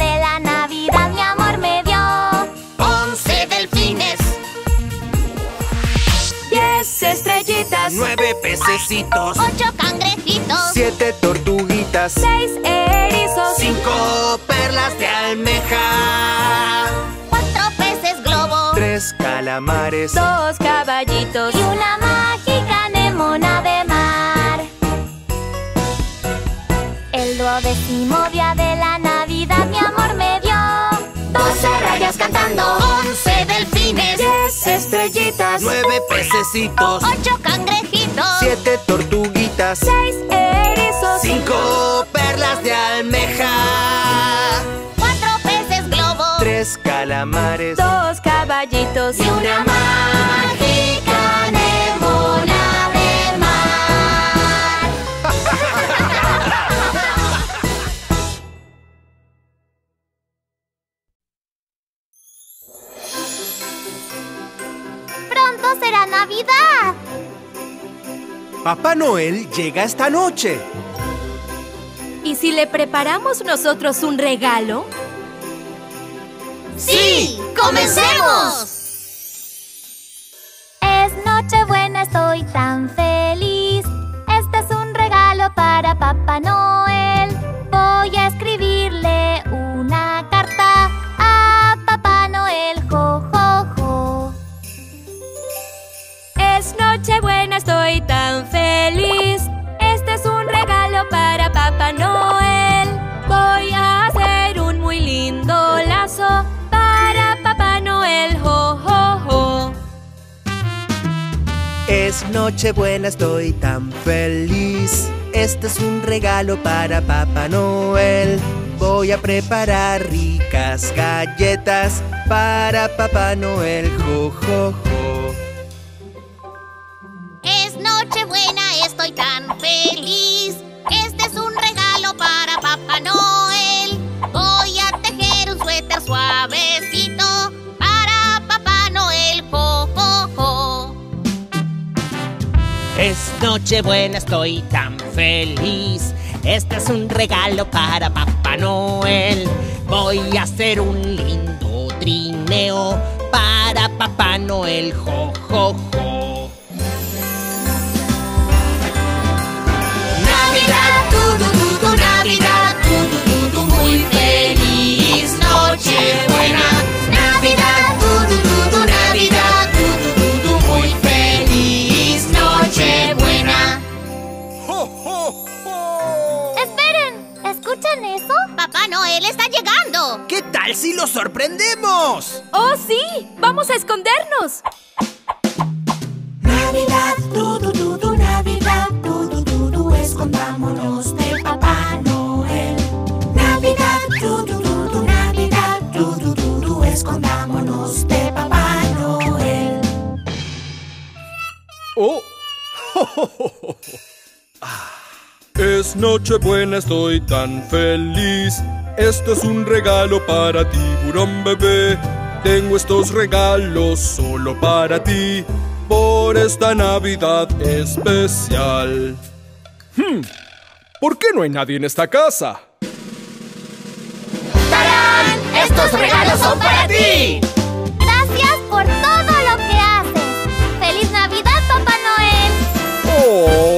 B: estrellitas,
J: Nueve pececitos.
A: Ocho cangrejitos.
J: Siete tortuguitas.
B: seis erizos,
J: Cinco perlas de almeja.
A: Cuatro peces globo.
J: Tres calamares.
B: dos caballitos y una mágica anémona de mar. El duodécimo día de la Navidad cantando,
A: Once delfines.
B: diez estrellitas,
J: Nueve pececitos.
A: Ocho cangrejitos.
J: Siete tortuguitas.
B: seis erizos,
J: Cinco perlas de almeja.
A: Cuatro peces globo.
J: Tres calamares.
B: dos caballitos y una
A: mágica anémona
B: será Navidad.
J: Papá Noel llega esta noche.
C: ¿Y si le preparamos nosotros un regalo?
A: ¡Sí! ¡Comencemos!
B: Es Nochebuena, estoy tan feliz. Este es un regalo para Papá Noel.
C: Nochebuena, estoy tan feliz. Este es un regalo para Papá Noel. Voy a preparar ricas galletas para Papá Noel. Jo, jo, jo.
B: Nochebuena, estoy tan feliz. Este es un regalo para Papá Noel. Voy a
C: hacer un lindo trineo para Papá Noel. Jo, jo, jo.
B: Navidad, tu, tu, tu, tu, Navidad, tu, tu, muy feliz Nochebuena. Navidad,
T: ¿Escuchan eso?
B: Papá Noel está llegando.
C: ¿Qué tal si lo sorprendemos?
N: ¡Oh, sí! ¡Vamos a escondernos!
B: Navidad, tu, tu, tu, tu, Navidad, tu, tu, tu, tu, escondámonos de Papá Noel. Navidad, tu, tu, tu, tu, Navidad, tu, tu, tu, tu, escondámonos de Papá Noel.
F: Oh. Es Nochebuena, estoy tan feliz. Esto es un regalo para tiburón bebé. Tengo estos regalos solo para ti. Por esta Navidad especial. Hmm, ¿Por qué no hay nadie en esta casa?
B: ¡Tarán! ¡Estos regalos son para ti!
T: Gracias por todo lo que haces. ¡Feliz Navidad, Papá Noel!
F: Oh.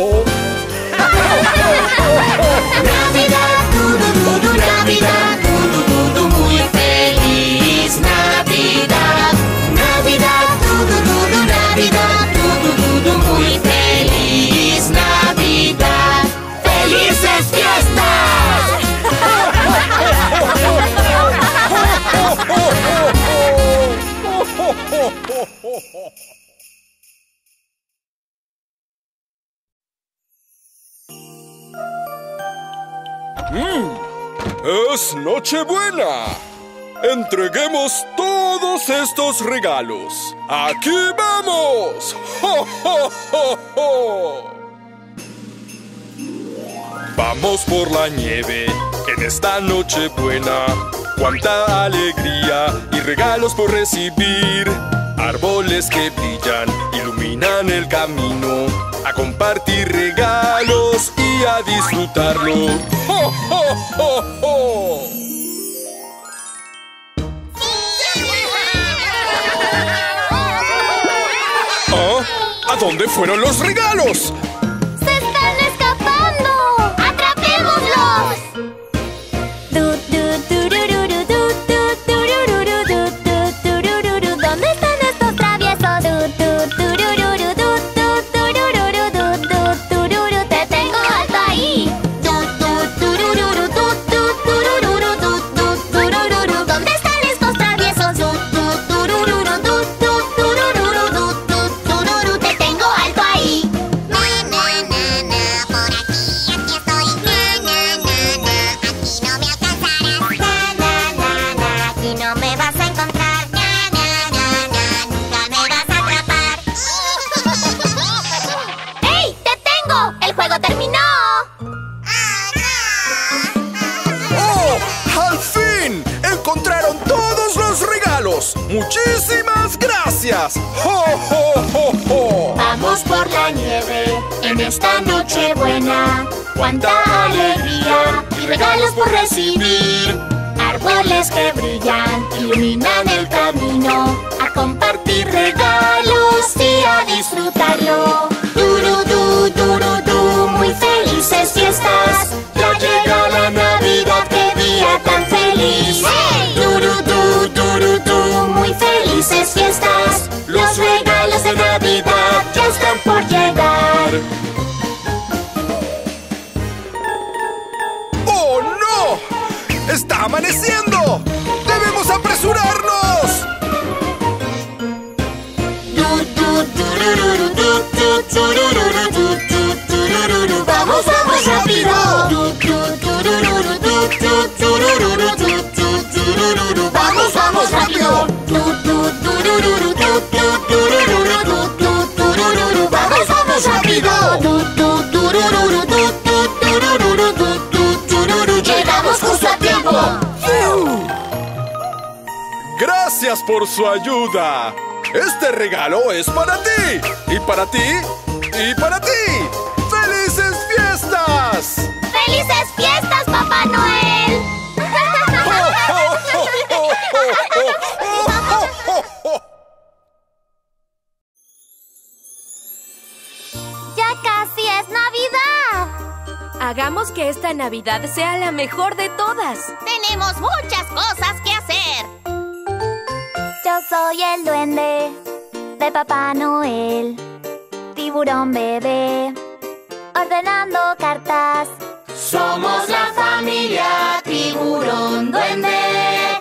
F: Es Nochebuena. Entreguemos todos estos regalos. ¡Aquí vamos! ¡Jo, jo, jo, jo! Vamos por la nieve en esta Nochebuena. Cuánta alegría y regalos por recibir. Árboles que brillan, iluminan el camino. A compartir regalos y a disfrutarlo. ¡Jo, jo, jo, jo! ¿Ah? ¿A dónde fueron los regalos? ¡Jo, jo, jo, jo!
B: Vamos por la nieve en esta noche buena. Cuánta alegría y regalos por recibir. Árboles que brillan, iluminan el camino. A compartir regalos y a disfrutarlo. Turu, tu, turu, tu, muy felices fiestas. Ya llega la Navidad, qué día tan feliz. Turu, tu,
F: ¡Está amaneciendo! ¡Debemos apresurarnos!
K: ¡Vamos, vamos rápido! ¡Vamos, vamos rápido! ¡Vamos, vamos rápido!
F: Gracias por su ayuda. Este regalo es para ti. Y para ti. Y para ti. ¡Felices fiestas!
B: ¡Felices fiestas, Papá Noel! ¡Ya casi es Navidad!
N: Hagamos que esta Navidad sea la mejor de todas.
K: Tenemos muchas cosas que
B: soy el duende de Papá Noel, tiburón bebé, ordenando cartas.
K: Somos la familia Tiburón Duende.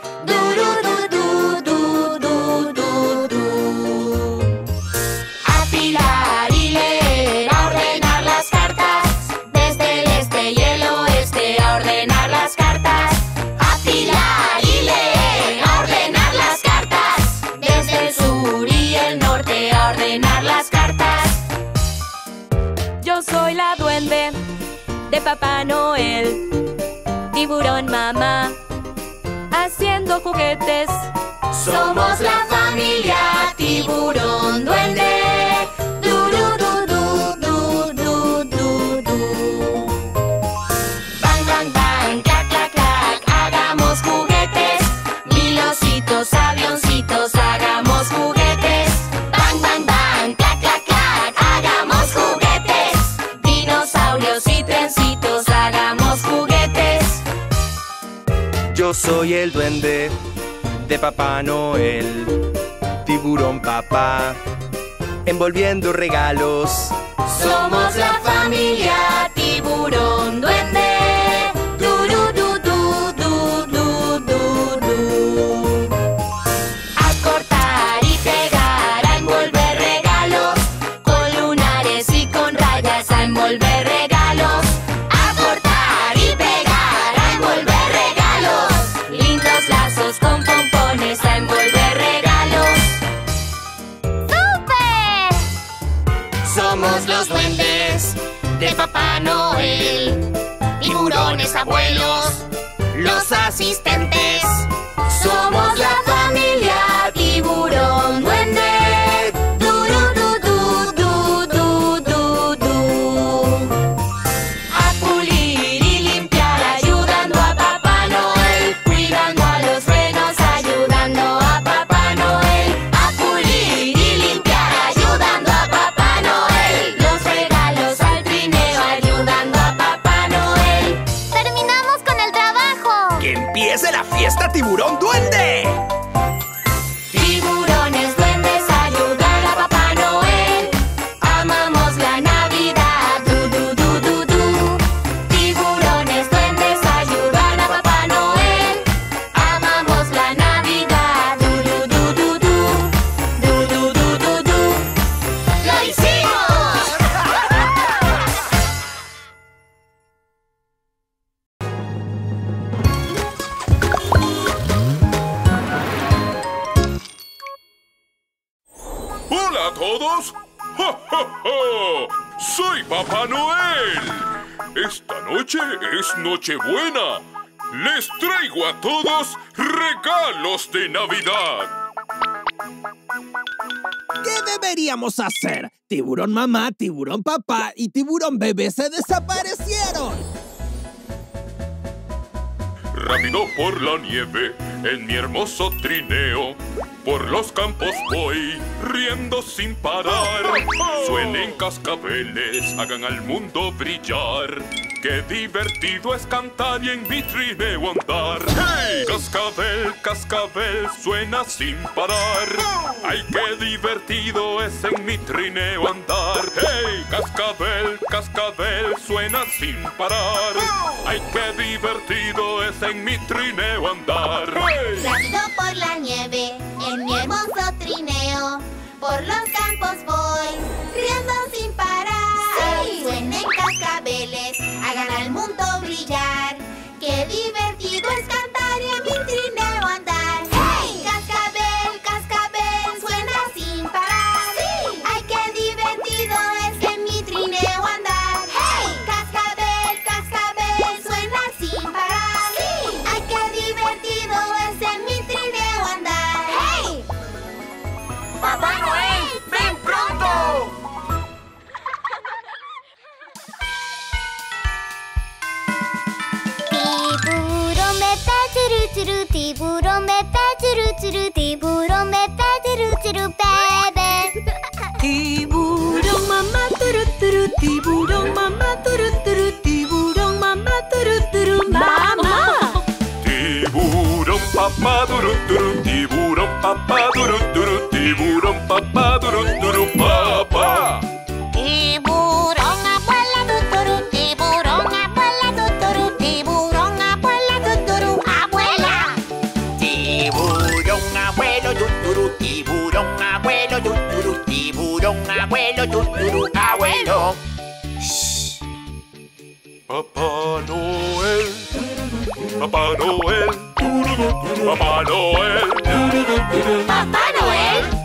N: Papá Noel. Tiburón mamá, haciendo juguetes.
K: Somos la familia Tiburón Duende.
J: Soy el duende de Papá Noel, tiburón papá, envolviendo regalos.
K: Somos la familia Tiburones abuelos, los asistentes. Somos la familia regalos
S: de Navidad.
J: ¿Qué deberíamos hacer? Tiburón mamá, tiburón papá y tiburón bebé se desaparecieron.
S: Rápido por la nieve, en mi hermoso trineo. Por los campos voy, riendo sin parar. Suenen cascabeles, hagan al mundo brillar. Qué divertido es cantar y en mi trineo andar. ¡Hey! Cascabel, cascabel, suena sin parar. ¡Ay, qué divertido es en mi trineo andar! ¡Hey! Cascabel, cascabel, suena sin parar. ¡Ay, qué divertido es en mi trineo andar! ¡Hey!
K: Por la nieve, en mi hermoso trineo. Por los campos voy, riendo. Suenen cascabeles, hagan al mundo brillar. Qué divertido es cantar y en mi 찌루 디브로
B: 메 빼주루
H: 주루 디브로 메 빼주루 주루 빼빼
S: 디브롱 맘마 뚜루뚜루 디브롱 맘마
A: 뚜루뚜루 디브롱 맘마
J: 뚜루뚜루 마마 디브롱 빠빠
S: 두루뚜루
A: 디브롱 빠빠
S: 두루뚜루 디브롱 빠빠
A: 두루뚜루 abuelo tuturu, abuelo. Papá Noel, Papá Noel, Papá Noel, Papá Noel,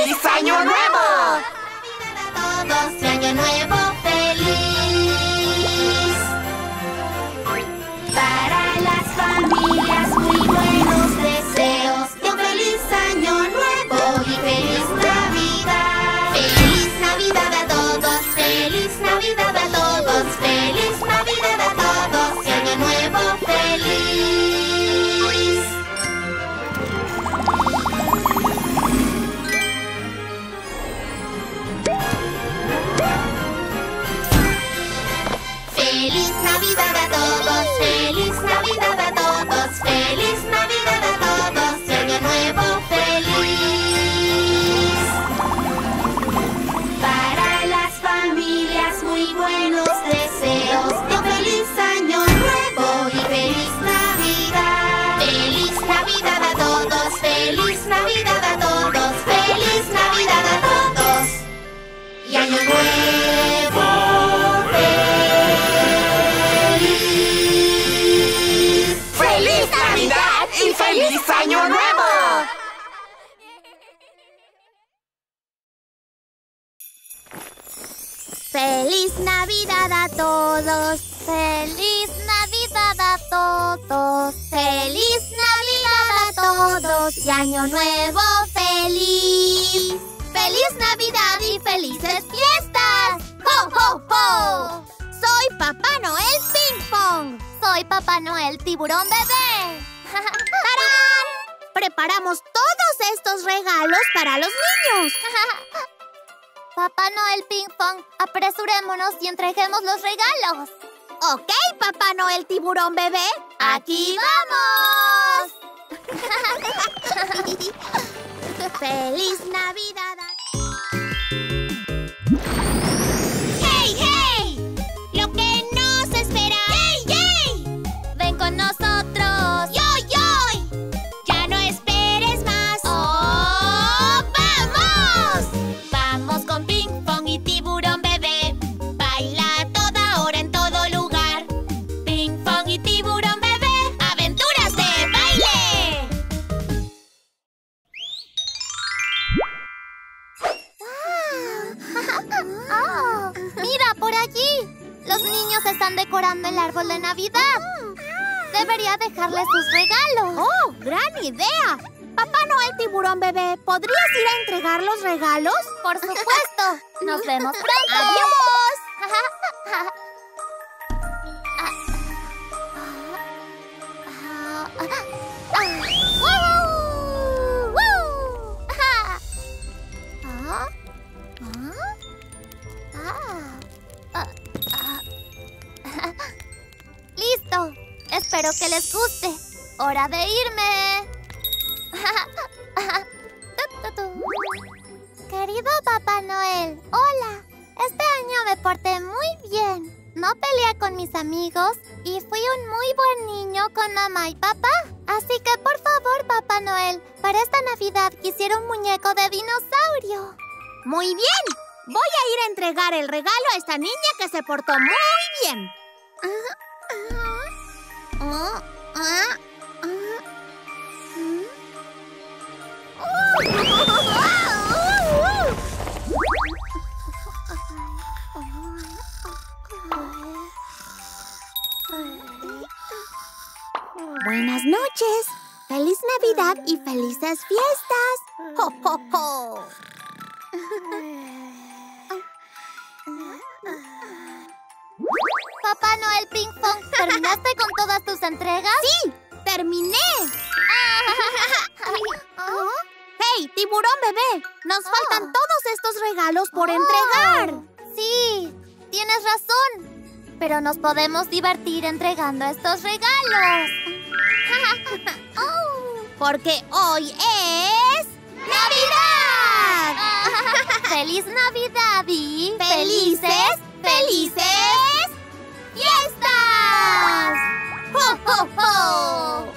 A: feliz Año! Todos. Feliz Navidad a todos. Feliz Navidad a todos y año nuevo feliz. Feliz Navidad y
B: felices fiestas. ¡Ho, ho, ho! Soy Papá Noel Ping Pong. Soy Papá Noel Tiburón Bebé. ¡Tarán! Preparamos todos estos regalos para los niños. Papá Noel Ping Pong, apresurémonos y entreguemos los regalos. Ok, Papá Noel Tiburón Bebé. ¡Aquí vamos!
A: ¡Feliz Navidad!
B: divertir entregando estos regalos. Oh,
A: porque hoy es... ¡Navidad!
B: ¡Feliz Navidad y
A: felices, felices fiestas! ¡Ho!